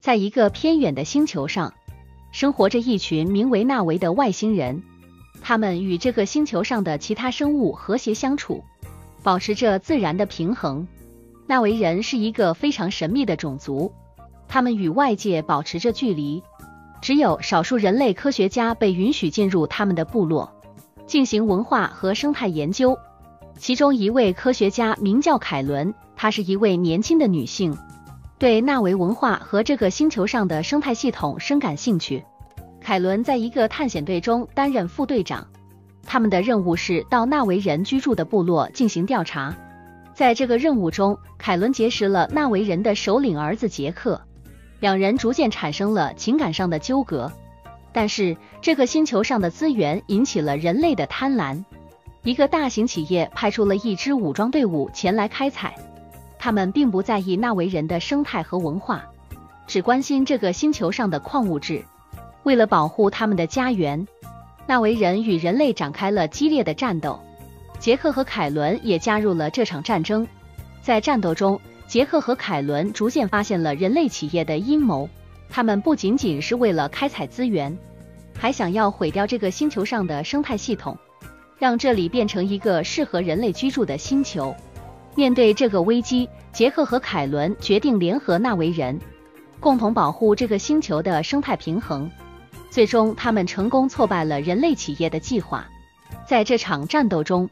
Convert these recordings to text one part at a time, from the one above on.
在一个偏远的星球上，生活着一群名为纳维的外星人。他们与这个星球上的其他生物和谐相处，保持着自然的平衡。纳维人是一个非常神秘的种族，他们与外界保持着距离，只有少数人类科学家被允许进入他们的部落，进行文化和生态研究。其中一位科学家名叫凯伦，她是一位年轻的女性，对纳维文化和这个星球上的生态系统深感兴趣。凯伦在一个探险队中担任副队长，他们的任务是到纳维人居住的部落进行调查。在这个任务中，凯伦结识了纳维人的首领儿子杰克，两人逐渐产生了情感上的纠葛。但是，这个星球上的资源引起了人类的贪婪，一个大型企业派出了一支武装队伍前来开采。他们并不在意纳维人的生态和文化，只关心这个星球上的矿物质。为了保护他们的家园，纳维人与人类展开了激烈的战斗。杰克和凯伦也加入了这场战争。在战斗中，杰克和凯伦逐渐发现了人类企业的阴谋。他们不仅仅是为了开采资源，还想要毁掉这个星球上的生态系统，让这里变成一个适合人类居住的星球。面对这个危机，杰克和凯伦决定联合纳维人，共同保护这个星球的生态平衡。最终，他们成功挫败了人类企业的计划。在这场战斗中，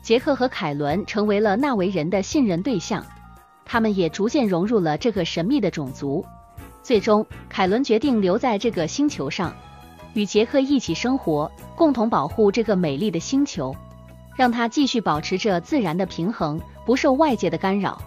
杰克和凯伦成为了纳维人的信任对象，他们也逐渐融入了这个神秘的种族。最终，凯伦决定留在这个星球上，与杰克一起生活，共同保护这个美丽的星球，让它继续保持着自然的平衡，不受外界的干扰。